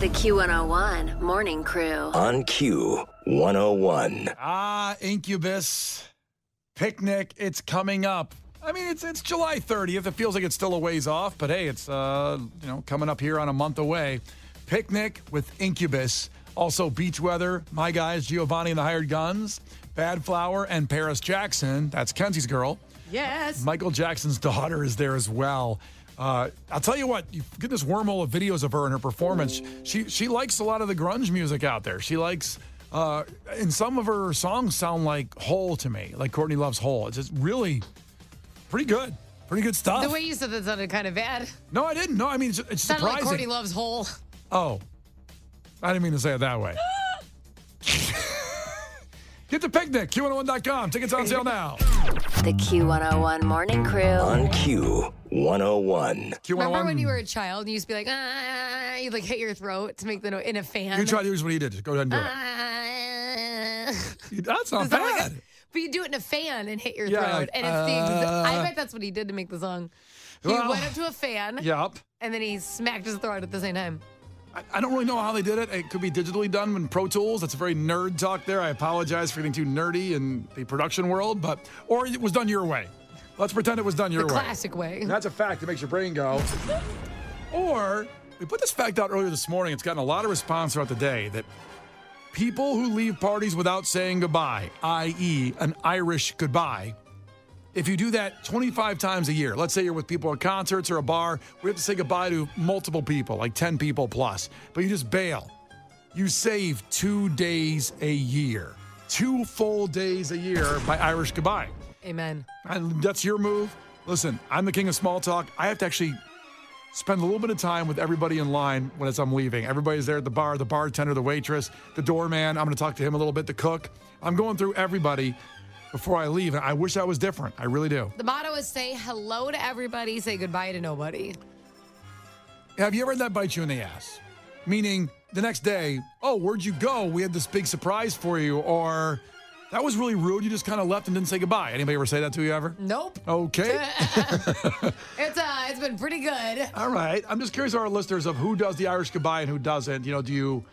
The Q101 Morning Crew. On Q 101. Ah, Incubus PIQNIQ. It's coming up. I mean, it's it's July 30th. It feels like it's still a ways off, but hey, it's uh, you know coming up here on a month away. PIQNIQ with Incubus. Also, beach weather. My guys, Giovanni and the Hired Guns, Badflower, and Paris Jackson. That's Kenzie's girl. Yes. Michael Jackson's daughter is there as well. Uh, I'll tell you what, you get this wormhole of videos of her and her performance. She she likes a lot of the grunge music out there. She likes, uh, and some of her songs sound like Hole to me, like Courtney Love's Hole. It's just really pretty good, pretty good stuff. The way you said that sounded kind of bad. no, I didn't. No, I mean it's, it's Sounded like surprising. Courtney Love's hole. oh, I didn't mean to say it that way. Get the PIQNIQ, Q101.com. Tickets on sale now. The Q101 Morning Crew. On Q 101. Q101. Remember when you were a child and you used to be like, ah, you'd like hit your throat to make the note in a fan. You try to use what he did. Just go ahead and do it. Ah. That's not Does that bad. like- but you do it in a fan and hit your Yeah, throat. like, and it's the exa- uh, I bet that's what he did to make the song. He Well, went up to a fan Yep. and then he smacked his throat at the same time. I, I don't really know how they did it. It could be digitally done in Pro Tools. That's a very nerd talk there. I apologize for getting too nerdy in the production world, but or it was done your way. Let's pretend it was done your The way. classic way. That's a fact that makes your brain go. or we put this fact out earlier this morning. It's gotten a lot of response throughout the day that people who leave parties without saying goodbye, i.e., an Irish goodbye, if you do that 25 times a year, let's say you're with people at concerts or a bar, we have to say goodbye to multiple people, like 10 people plus, but you just bail. You save two days a year, two full days a year by Irish goodbye. Amen. And that's your move. Listen, I'm the king of small talk. I have to actually spend a little bit of time with everybody in line when it's I'm leaving. Everybody's there at the bar, the bartender, the waitress, the doorman. I'm going to talk to him a little bit, the cook. I'm going through everybody before I leave. And I wish I was different. I really do. The motto is say hello to everybody, say goodbye to nobody. Have you ever had that bite you in the ass? Meaning the next day, oh, where'd you go? We had this big surprise for you. Or that was really rude. You just kind of left and didn't say goodbye. Anybody ever say that to you ever? Nope. Okay. It's uh it's been pretty good. All right. I'm just curious our listeners of who does the Irish goodbye and who doesn't. You know, do you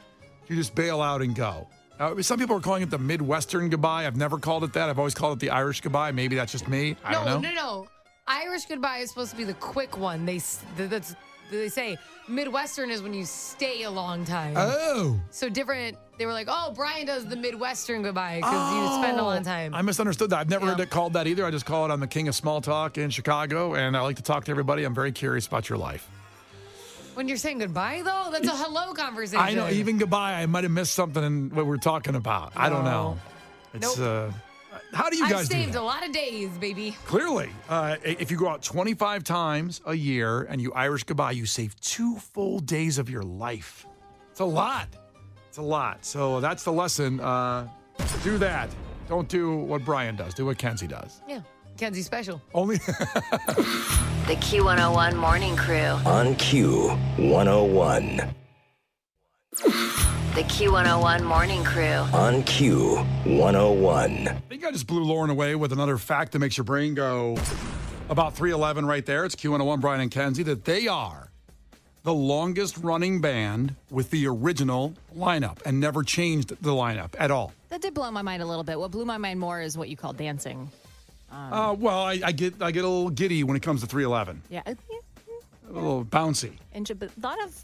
do you just bail out and go? Uh, some people are calling it the Midwestern goodbye. I've never called it that. I've always called it the Irish goodbye. Maybe that's just me. I no, don't know. no, no. Irish goodbye is supposed to be the quick one. They that's they say Midwestern is when you stay a long time. Oh. so different. They were like, oh, Brian does the Midwestern goodbye because you spend a long time. I misunderstood that. I've never Yeah. heard it called that either. I just call it I'm the king of small talk in Chicago, and I like to talk to everybody. I'm very curious about your life. When you're saying goodbye, though, that's a hello conversation. I know, even goodbye, I might have missed something in what we're talking about. I don't know. It's Nope. uh, how do you guys? I've saved a lot of days, baby. Clearly, uh, if you go out 25 times a year and you Irish goodbye, you save two full days of your life. It's a lot. It's a lot. So that's the lesson. Uh, do that. Don't do what Brian does. Do what Kenzie does. Yeah, Kenzie special. Only The Q101 Morning Crew. On Q 101. The Q101 Morning Crew. On Q 101. I think I just blew Lauren away with another fact that makes your brain go about 311 right there. It's Q101, Brian and Kenzie, that they are the longest running band with the original lineup and never changed the lineup at all. That did blow my mind a little bit. What blew my mind more is what you call dancing. Uh, well, I, I get I get a little giddy when it comes to 311, Yeah, a little bouncy. and a lot of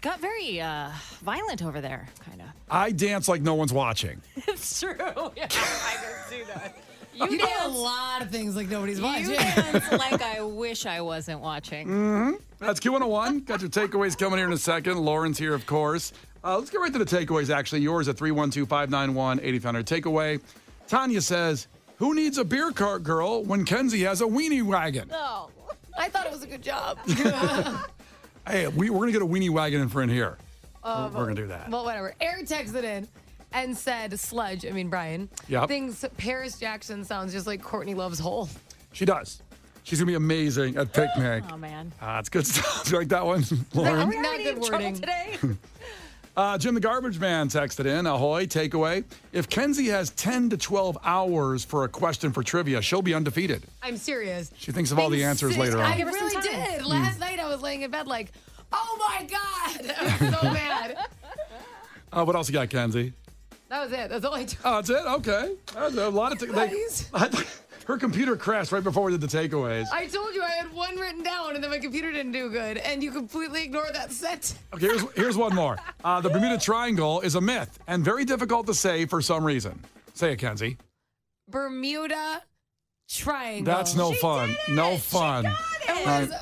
got very uh, violent over there, kind of. I dance like no one's watching. It's true. Yeah, I can see that. You, You do a lot of things like nobody's watching. you dance like I wish I wasn't watching. That's Q101. Got your takeaways coming here in a second. Lauren's here, of course. Uh, let's get right to the takeaways, actually. Yours at 312 591 8500. Takeaway Tanya says, Who needs a beer cart girl when Kenzie has a weenie wagon? Oh, I thought it was a good job. Hey, we, we're going to get a weenie wagon in front here. Uh, we're going to do that. Well, whatever. Eric texted in and said, Sludge, I mean, Brian, Yep. thinks Paris Jackson sounds just like Courtney Love's Hole. She does. She's going to be amazing at PIQNIQ. Oh man. Uh, it's good stuff. You like that one, Lauren? Are we not already good in trouble wording. today? Uh, Jim the Garbage Man texted in, ahoy, takeaway. If Kenzie has 10 to 12 hours for a question for trivia, she'll be undefeated. I'm serious. She thinks of all the answers later I on. Give her some really did. Last night I was laying in bed like, Oh my God. I was so mad. Uh, what else you got, Kenzie? That was it. That's all I took. Oh, that's it. Okay, that's a lot of. T- they- Nice. Her computer crashed right before we did the takeaways. I told you I had one written down and then my computer didn't do good. And you completely ignored that set. Okay, here's, here's one more. Uh, the Bermuda Triangle is a myth and very difficult to say for some reason. Say it, Kenzie. Bermuda Triangle. That's no fun. No fun. It was,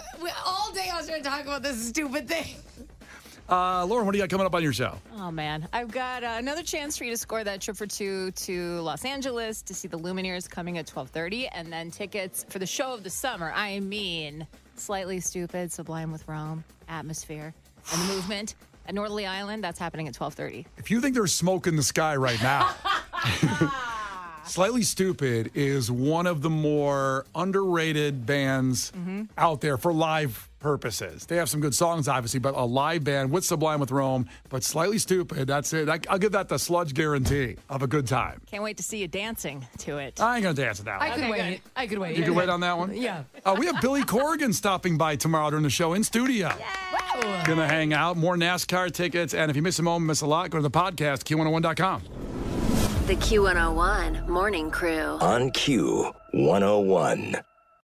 all day I was trying to talk about this stupid thing. Uh, Lauren, what do you got coming up on your show? Oh man, I've got uh, another chance for you to score that trip for two to Los Angeles to see the Lumineers coming at 12:30, and then tickets for the show of the summer. I mean, Slightly Stoopid, Sublime with Rome, Atmosphere, and the Movement at Northerly Island. That's happening at 12:30. If you think there's smoke in the sky right now, Slightly Stoopid is one of the more underrated bands out there for live purposes. They have some good songs, obviously, but a live band with Sublime with Rome, but Slightly Stoopid, that's it. I, I'll give that the sludge guarantee of a good time. Can't wait to see you dancing to it. I ain't going to dance to that I one. could Okay, wait. I could wait. You can wait on that one? Yeah. Uh, we have Billy Corgan stopping by tomorrow during the show in studio. Gonna hang out, more NASCAR tickets, and if you miss a moment, miss a lot, go to the podcast, Q101.com. The Q101 Morning Crew. On Q101.